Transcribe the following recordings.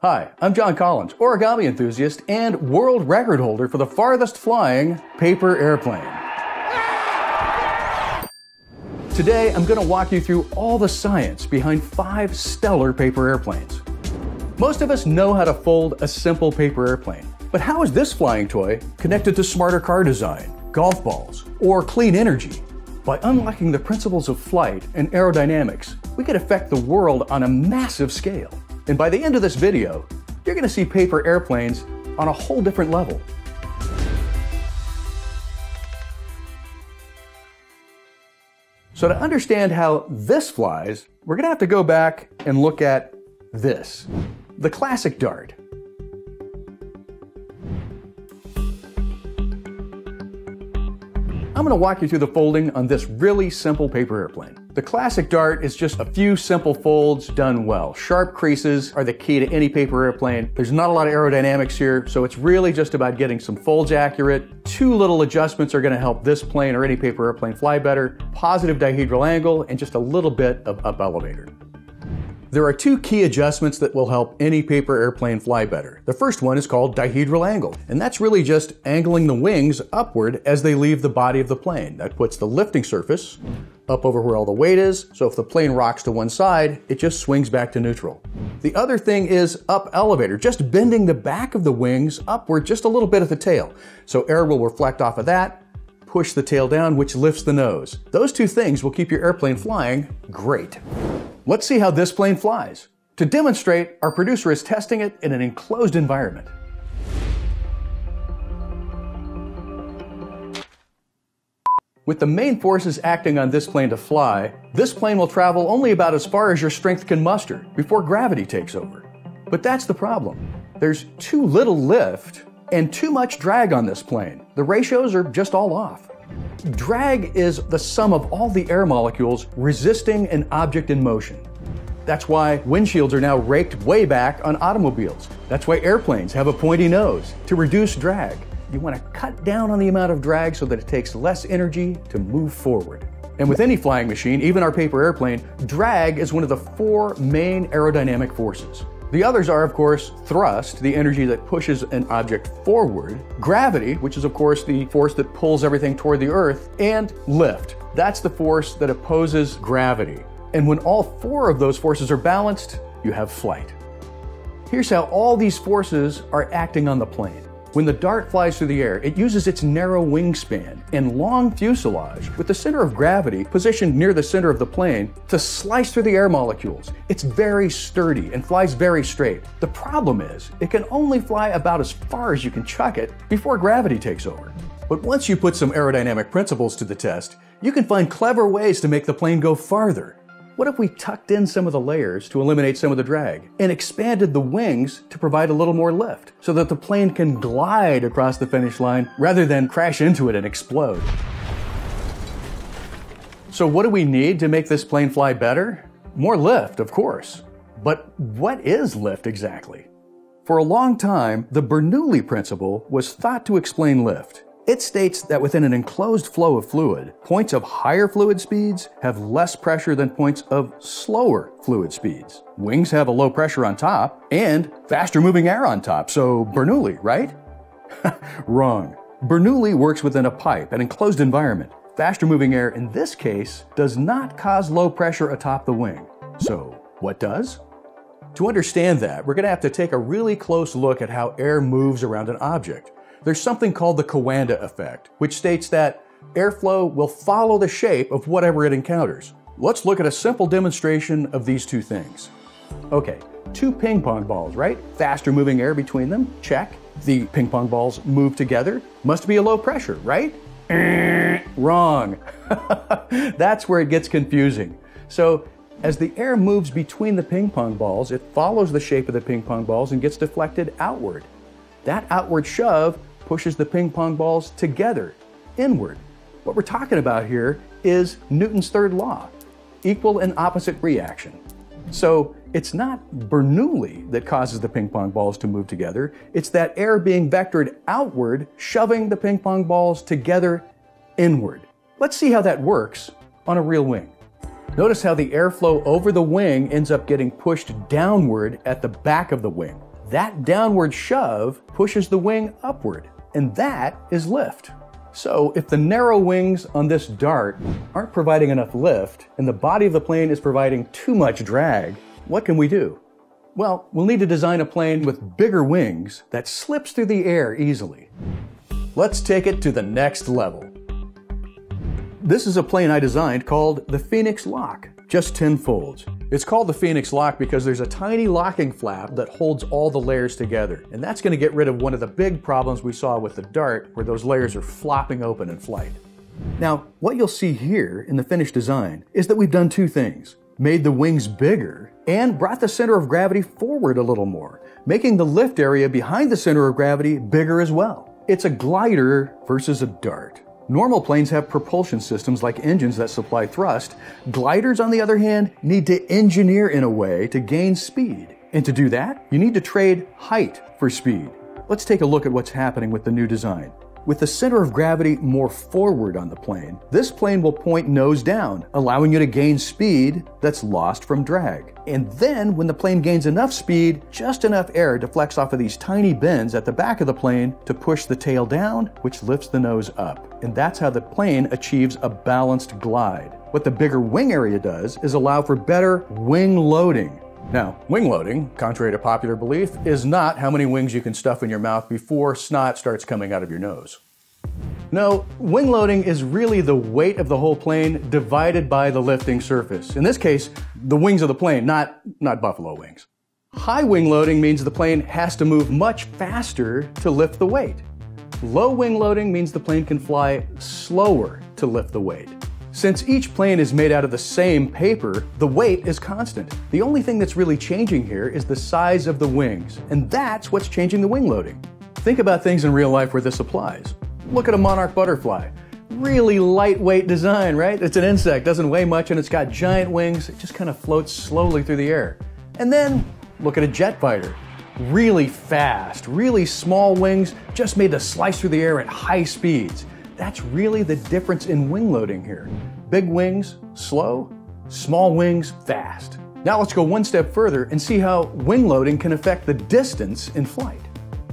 Hi, I'm John Collins, origami enthusiast and world record holder for the farthest flying paper airplane. Today, I'm going to walk you through all the science behind five stellar paper airplanes. Most of us know how to fold a simple paper airplane, but how is this flying toy connected to smarter car design, golf balls, or clean energy? By unlocking the principles of flight and aerodynamics, we can affect the world on a massive scale. And by the end of this video, you're going to see paper airplanes on a whole different level. So to understand how this flies, we're going to have to go back and look at this, the classic dart. I'm going to walk you through the folding on this really simple paper airplane. The classic dart is just a few simple folds done well. Sharp creases are the key to any paper airplane. There's not a lot of aerodynamics here, so it's really just about getting some folds accurate. Two little adjustments are going to help this plane or any paper airplane fly better. Positive dihedral angle and just a little bit of up elevator. There are two key adjustments that will help any paper airplane fly better. The first one is called dihedral angle, and that's really just angling the wings upward as they leave the body of the plane. That puts the lifting surface up over where all the weight is, so if the plane rocks to one side, it just swings back to neutral. The other thing is up elevator, just bending the back of the wings upward just a little bit at the tail. So air will reflect off of that, push the tail down, which lifts the nose. Those two things will keep your airplane flying great. Let's see how this plane flies. To demonstrate, our producer is testing it in an enclosed environment. With the main forces acting on this plane to fly, this plane will travel only about as far as your strength can muster before gravity takes over. But that's the problem. There's too little lift and too much drag on this plane. The ratios are just all off. Drag is the sum of all the air molecules resisting an object in motion. That's why windshields are now raked way back on automobiles. That's why airplanes have a pointy nose, to reduce drag. You want to cut down on the amount of drag so that it takes less energy to move forward. And with any flying machine, even our paper airplane, drag is one of the four main aerodynamic forces. The others are, of course, thrust, the energy that pushes an object forward, gravity, which is, of course, the force that pulls everything toward the Earth, and lift. That's the force that opposes gravity. And when all four of those forces are balanced, you have flight. Here's how all these forces are acting on the plane. When the dart flies through the air, it uses its narrow wingspan and long fuselage with the center of gravity positioned near the center of the plane to slice through the air molecules. It's very sturdy and flies very straight. The problem is, it can only fly about as far as you can chuck it before gravity takes over. But once you put some aerodynamic principles to the test, you can find clever ways to make the plane go farther what if we tucked in some of the layers to eliminate some of the drag and expanded the wings to provide a little more lift so that the plane can glide across the finish line rather than crash into it and explode? So, what do we need to make this plane fly better? More lift, of course. But what is lift exactly? For a long time, the Bernoulli principle was thought to explain lift. It states that within an enclosed flow of fluid, points of higher fluid speeds have less pressure than points of slower fluid speeds. Wings have a low pressure on top and faster moving air on top, so Bernoulli, right? Wrong. Bernoulli works within a pipe, an enclosed environment. Faster moving air in this case does not cause low pressure atop the wing. So, what does? To understand that, we're going to have to take a really close look at how air moves around an object. There's something called the Coanda effect, which states that airflow will follow the shape of whatever it encounters. Let's look at a simple demonstration of these two things. Okay, two ping pong balls, right? Faster moving air between them, check. The ping pong balls move together, must be a low pressure, right? Wrong. That's where it gets confusing. So, as the air moves between the ping pong balls, it follows the shape of the ping pong balls and gets deflected outward. That outward shove pushes the ping pong balls together, inward. What we're talking about here is Newton's third law, equal and opposite reaction. So it's not Bernoulli that causes the ping pong balls to move together, it's that air being vectored outward, shoving the ping pong balls together inward. Let's see how that works on a real wing. Notice how the airflow over the wing ends up getting pushed downward at the back of the wing. That downward shove pushes the wing upward, and that is lift. So, if the narrow wings on this dart aren't providing enough lift and the body of the plane is providing too much drag, what can we do? Well, we'll need to design a plane with bigger wings that slips through the air easily. Let's take it to the next level. This is a plane I designed called the Phoenix Lock, just 10 folds. It's called the Phoenix Lock because there's a tiny locking flap that holds all the layers together. And that's going to get rid of one of the big problems we saw with the Dart, where those layers are flopping open in flight. Now, what you'll see here in the finished design is that we've done two things. Made the wings bigger and brought the center of gravity forward a little more, making the lift area behind the center of gravity bigger as well. It's a glider versus a dart. Normal planes have propulsion systems like engines that supply thrust. Gliders, on the other hand, need to engineer in a way to gain speed. And to do that, you need to trade height for speed. Let's take a look at what's happening with the new design. With the center of gravity more forward on the plane, this plane will point nose down, allowing you to gain speed that's lost from drag. And then, when the plane gains enough speed, just enough air deflects off of these tiny bends at the back of the plane to push the tail down, which lifts the nose up. And that's how the plane achieves a balanced glide. What the bigger wing area does is allow for better wing loading, now, wing loading, contrary to popular belief, is not how many wings you can stuff in your mouth before snot starts coming out of your nose. No, wing loading is really the weight of the whole plane divided by the lifting surface. In this case, the wings of the plane, not, not buffalo wings. High wing loading means the plane has to move much faster to lift the weight. Low wing loading means the plane can fly slower to lift the weight. Since each plane is made out of the same paper, the weight is constant. The only thing that's really changing here is the size of the wings, and that's what's changing the wing loading. Think about things in real life where this applies. Look at a monarch butterfly. Really lightweight design, right? It's an insect, doesn't weigh much, and it's got giant wings. It just kind of floats slowly through the air. And then look at a jet fighter. Really fast, really small wings, just made to slice through the air at high speeds. That's really the difference in wing loading here. Big wings, slow, small wings, fast. Now let's go one step further and see how wing loading can affect the distance in flight.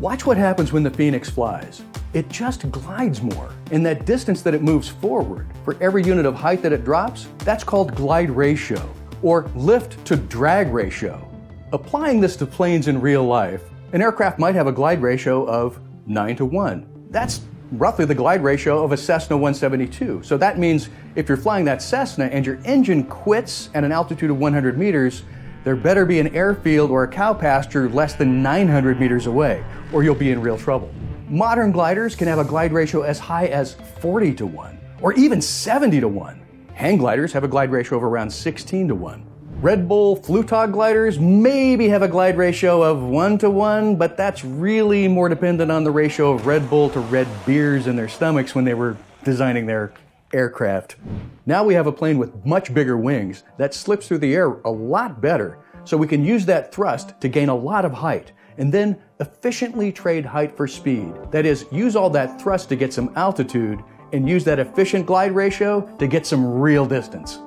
Watch what happens when the Phoenix flies. It just glides more, and that distance that it moves forward for every unit of height that it drops, that's called glide ratio, or lift to drag ratio. Applying this to planes in real life, an aircraft might have a glide ratio of 9 to 1. That's roughly the glide ratio of a Cessna 172. So that means if you're flying that Cessna and your engine quits at an altitude of 100 meters, there better be an airfield or a cow pasture less than 900 meters away, or you'll be in real trouble. Modern gliders can have a glide ratio as high as 40 to 1, or even 70 to 1. Hang gliders have a glide ratio of around 16 to 1. Red Bull Flugtag gliders maybe have a glide ratio of 1 to 1, but that's really more dependent on the ratio of Red Bull to red beers in their stomachs when they were designing their aircraft. Now we have a plane with much bigger wings that slips through the air a lot better, so we can use that thrust to gain a lot of height and then efficiently trade height for speed. That is, use all that thrust to get some altitude and use that efficient glide ratio to get some real distance.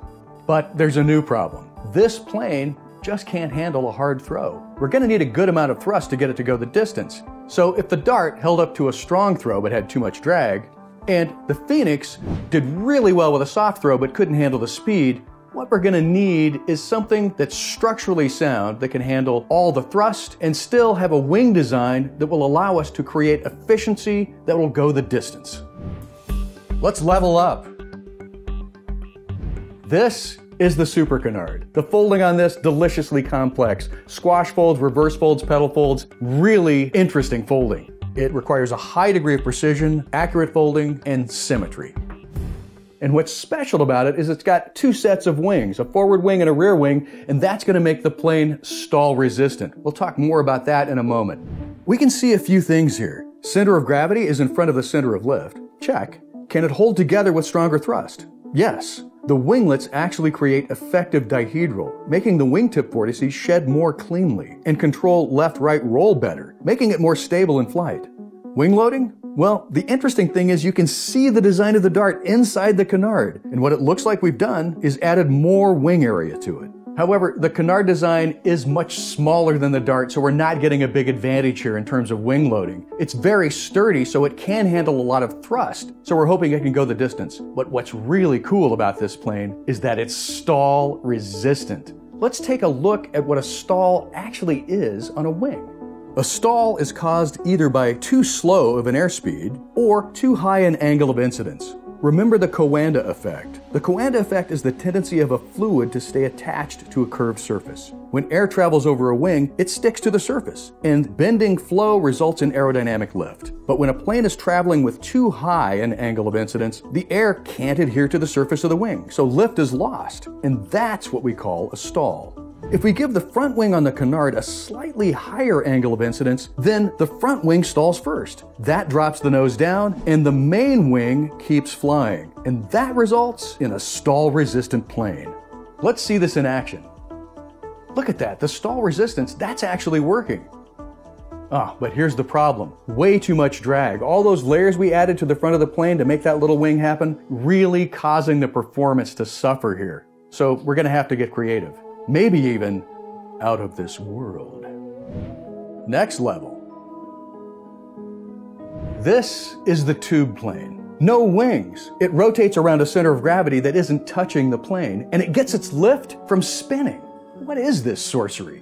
But there's a new problem. This plane just can't handle a hard throw. We're going to need a good amount of thrust to get it to go the distance. So if the Dart held up to a strong throw but had too much drag, and the Phoenix did really well with a soft throw but couldn't handle the speed, what we're going to need is something that's structurally sound that can handle all the thrust and still have a wing design that will allow us to create efficiency that will go the distance. Let's level up. This is the Super Canard. The folding on this, deliciously complex. Squash folds, reverse folds, petal folds, really interesting folding. It requires a high degree of precision, accurate folding, and symmetry. And what's special about it is it's got two sets of wings, a forward wing and a rear wing, and that's going to make the plane stall resistant. We'll talk more about that in a moment. We can see a few things here. Center of gravity is in front of the center of lift. Check. Can it hold together with stronger thrust? Yes. The winglets actually create effective dihedral, making the wingtip vortices shed more cleanly and control left-right roll better, making it more stable in flight. Wing loading? Well, the interesting thing is you can see the design of the dart inside the canard, and what it looks like we've done is added more wing area to it. However, the canard design is much smaller than the Dart, so we're not getting a big advantage here in terms of wing loading. It's very sturdy, so it can handle a lot of thrust, so we're hoping it can go the distance. But what's really cool about this plane is that it's stall resistant. Let's take a look at what a stall actually is on a wing. A stall is caused either by too slow of an airspeed or too high an angle of incidence. Remember the Coanda effect. The Coanda effect is the tendency of a fluid to stay attached to a curved surface. When air travels over a wing, it sticks to the surface, and bending flow results in aerodynamic lift. But when a plane is traveling with too high an angle of incidence, the air can't adhere to the surface of the wing, so lift is lost. And that's what we call a stall. If we give the front wing on the canard a slightly higher angle of incidence, then the front wing stalls first. That drops the nose down, and the main wing keeps flying. And that results in a stall resistant plane. Let's see this in action. Look at that, the stall resistance, that's actually working. Ah, but here's the problem. Way too much drag. All those layers we added to the front of the plane to make that little wing happen, really causing the performance to suffer here. So we're gonna have to get creative maybe even out of this world. Next level. This is the tube plane. No wings. It rotates around a center of gravity that isn't touching the plane, and it gets its lift from spinning. What is this sorcery?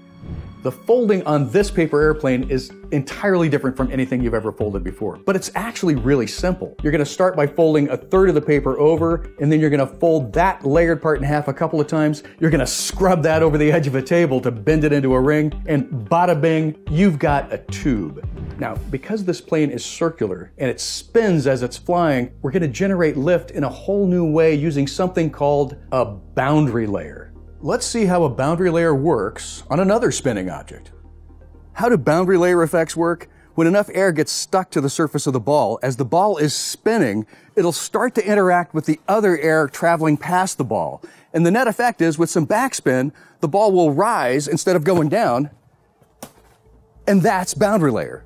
The folding on this paper airplane is entirely different from anything you've ever folded before, but it's actually really simple. You're gonna start by folding a third of the paper over, and then you're gonna fold that layered part in half a couple of times. You're gonna scrub that over the edge of a table to bend it into a ring, and bada bing, you've got a tube. Now, because this plane is circular and it spins as it's flying, we're gonna generate lift in a whole new way using something called a boundary layer. Let's see how a boundary layer works on another spinning object. How do boundary layer effects work? When enough air gets stuck to the surface of the ball, as the ball is spinning, it'll start to interact with the other air traveling past the ball. And the net effect is with some backspin, the ball will rise instead of going down. And that's boundary layer.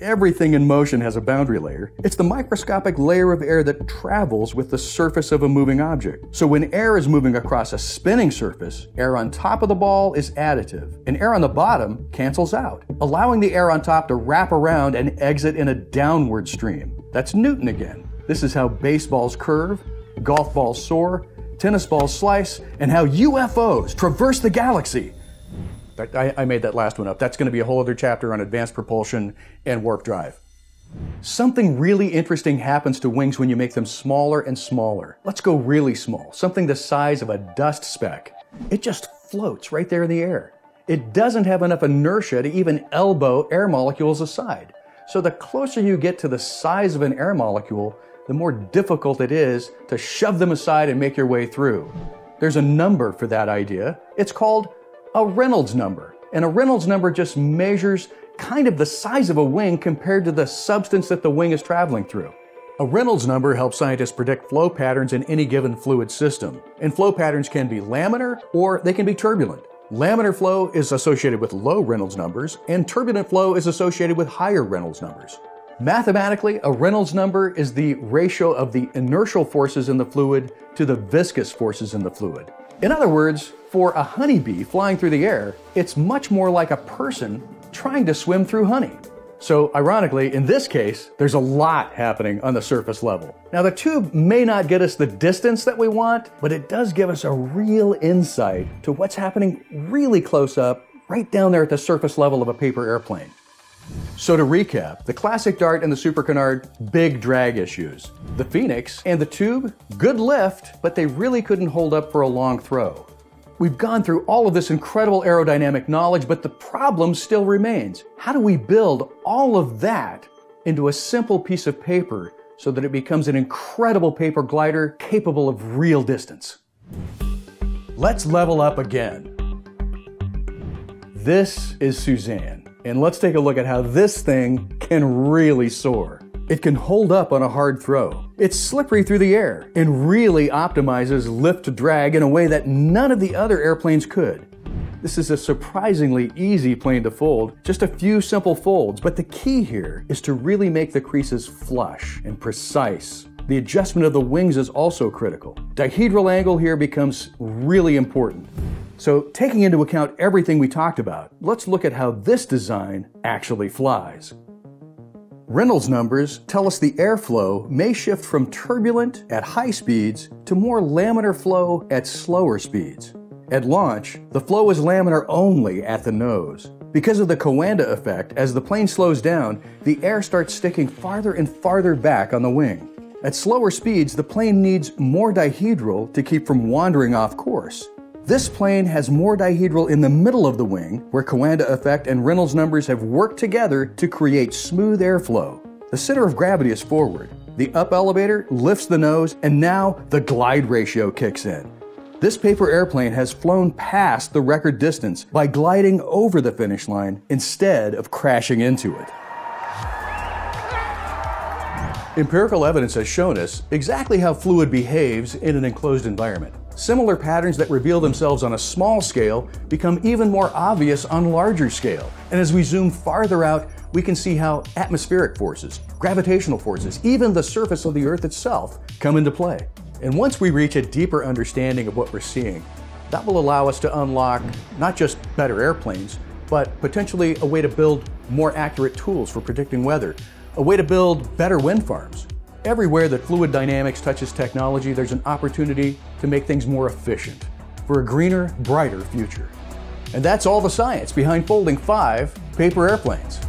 Everything in motion has a boundary layer. It's the microscopic layer of air that travels with the surface of a moving object. So when air is moving across a spinning surface, air on top of the ball is additive, and air on the bottom cancels out, allowing the air on top to wrap around and exit in a downward stream. That's Newton again. This is how baseballs curve, golf balls soar, tennis balls slice, and how UFOs traverse the galaxy. I, I made that last one up. That's going to be a whole other chapter on advanced propulsion and warp drive. Something really interesting happens to wings when you make them smaller and smaller. Let's go really small, something the size of a dust speck. It just floats right there in the air. It doesn't have enough inertia to even elbow air molecules aside. So the closer you get to the size of an air molecule, the more difficult it is to shove them aside and make your way through. There's a number for that idea. It's called a Reynolds number. And a Reynolds number just measures kind of the size of a wing compared to the substance that the wing is traveling through. A Reynolds number helps scientists predict flow patterns in any given fluid system. And flow patterns can be laminar or they can be turbulent. Laminar flow is associated with low Reynolds numbers, and turbulent flow is associated with higher Reynolds numbers. Mathematically, a Reynolds number is the ratio of the inertial forces in the fluid to the viscous forces in the fluid. In other words, for a honeybee flying through the air, it's much more like a person trying to swim through honey. So, ironically, in this case, there's a lot happening on the surface level. Now, the tube may not get us the distance that we want, but it does give us a real insight to what's happening really close up, right down there at the surface level of a paper airplane. So to recap, the classic Dart and the Super Canard, big drag issues. The Phoenix and the Tube, good lift, but they really couldn't hold up for a long throw. We've gone through all of this incredible aerodynamic knowledge, but the problem still remains. How do we build all of that into a simple piece of paper so that it becomes an incredible paper glider capable of real distance? Let's level up again. This is Suzanne, and let's take a look at how this thing can really soar. It can hold up on a hard throw. It's slippery through the air and really optimizes lift to drag in a way that none of the other airplanes could. This is a surprisingly easy plane to fold, just a few simple folds, but the key here is to really make the creases flush and precise. The adjustment of the wings is also critical. Dihedral angle here becomes really important. So, taking into account everything we talked about, let's look at how this design actually flies. Reynolds numbers tell us the airflow may shift from turbulent at high speeds to more laminar flow at slower speeds. At launch, the flow is laminar only at the nose. Because of the Coanda effect, as the plane slows down, the air starts sticking farther and farther back on the wing. At slower speeds, the plane needs more dihedral to keep from wandering off course. This plane has more dihedral in the middle of the wing, where Coanda effect and Reynolds numbers have worked together to create smooth airflow. The center of gravity is forward. The up elevator lifts the nose, and now the glide ratio kicks in. This paper airplane has flown past the record distance by gliding over the finish line instead of crashing into it. Empirical evidence has shown us exactly how fluid behaves in an enclosed environment. Similar patterns that reveal themselves on a small scale become even more obvious on larger scale. And as we zoom farther out, we can see how atmospheric forces, gravitational forces, even the surface of the Earth itself come into play. And once we reach a deeper understanding of what we're seeing, that will allow us to unlock not just better airplanes, but potentially a way to build more accurate tools for predicting weather, a way to build better wind farms, Everywhere that fluid dynamics touches technology, there's an opportunity to make things more efficient for a greener, brighter future. And that's all the science behind folding five paper airplanes.